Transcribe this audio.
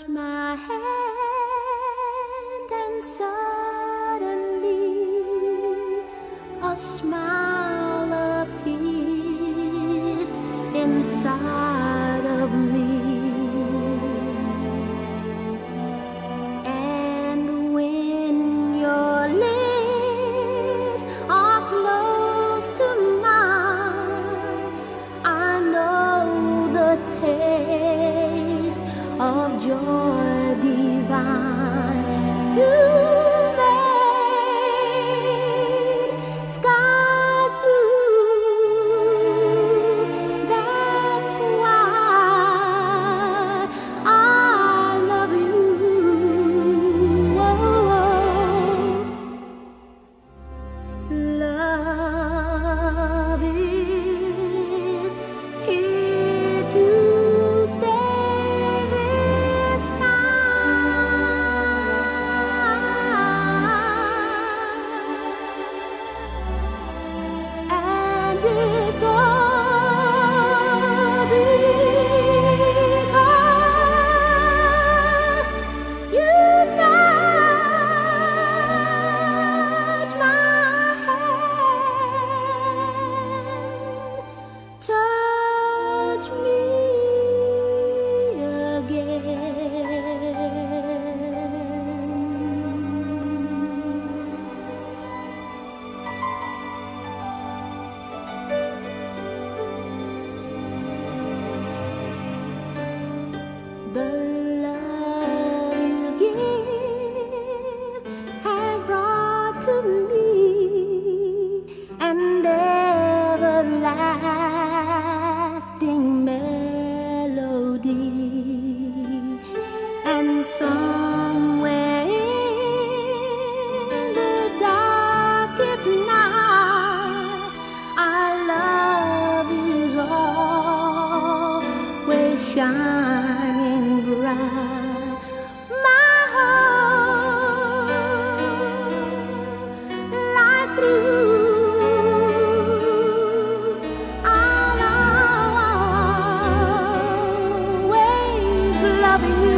touch my hand and suddenly a smile appears inside. and somewhere in the darkest night, our love is always shining bright. loving you.